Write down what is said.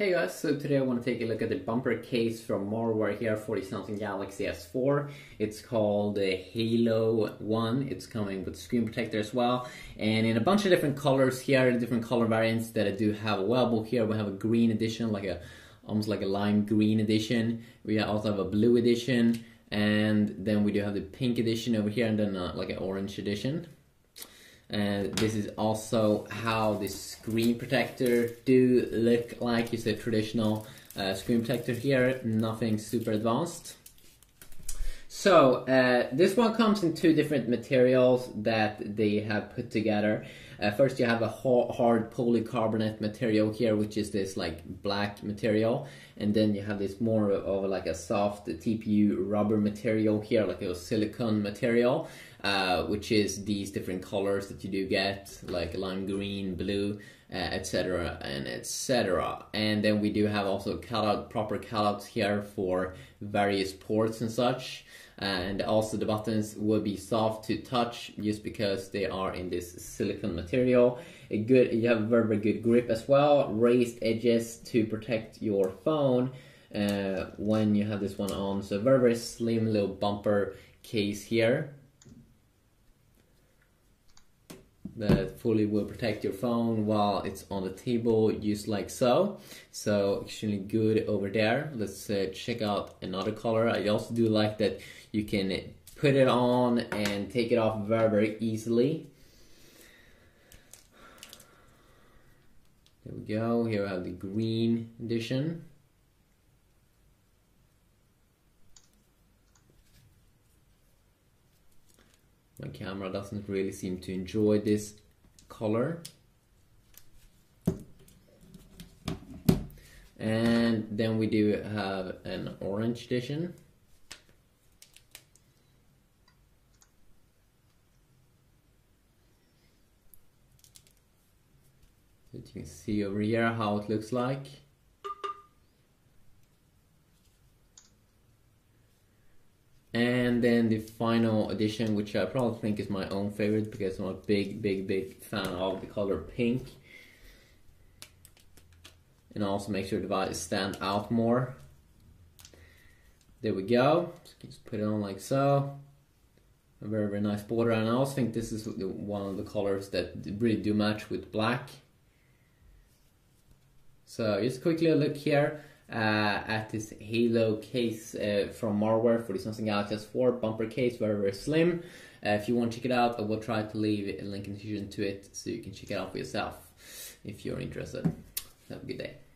Hey guys, so today I want to take a look at the bumper case from Marware here for the Samsung Galaxy S4. It's called the Halo 1. It's coming with screen protector as well. And in a bunch of different colors here, different color variants that I do have available here. We have a green edition, like a almost like a lime green edition. We also have a blue edition. And then we do have the pink edition over here and then uh, like an orange edition and this is also how the screen protector do look like. It's a traditional uh, screen protector here nothing super advanced. So uh, this one comes in two different materials that they have put together. Uh, first you have a hard polycarbonate material here which is this like black material. And then you have this more of like a soft TPU rubber material here like a silicone material uh, which is these different colors that you do get, like lime green, blue, uh, etc. and etc. And then we do have also cutout, proper cutouts here for various ports and such. And also the buttons will be soft to touch just because they are in this silicone material. A good, you have a very, very good grip as well. Raised edges to protect your phone uh, when you have this one on. So very, very slim little bumper case here. That fully will protect your phone while it's on the table just like so. So extremely good over there. Let's uh, check out another color. I also do like that you can put it on and take it off very very easily. There we go. Here we have the green edition my camera doesn't really seem to enjoy this color. And then we do have an orange edition. You can see over here how it looks like And then the final edition, which I probably think is my own favorite because I'm a big, big, big fan of the color pink. And also makes your device stand out more. There we go. Just put it on like so. A very, very nice border. And I also think this is one of the colors that really do match with black. So just quickly a look here at this Halo case uh, from Marware for the Samsung Galaxy S4 bumper case, very very slim. Uh, if you want to check it out, I will try to leave a link in the description to it so you can check it out for yourself if you're interested. Have a good day.